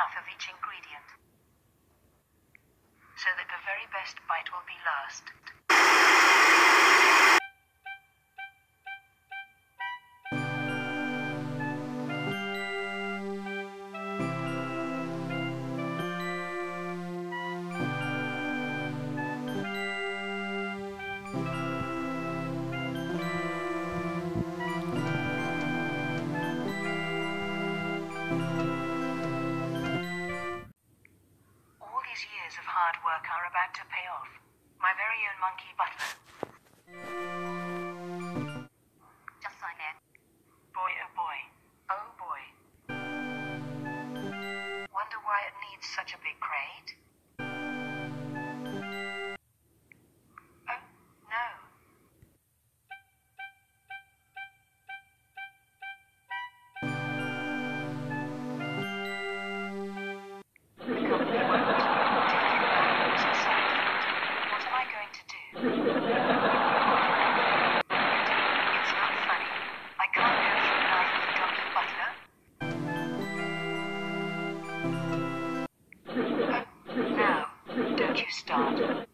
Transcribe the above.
enough of each ingredient. Hard work are about to pay off. My very own monkey butler. Just like that. Boy, oh boy. Oh boy. Wonder why it needs such a big crate? Start.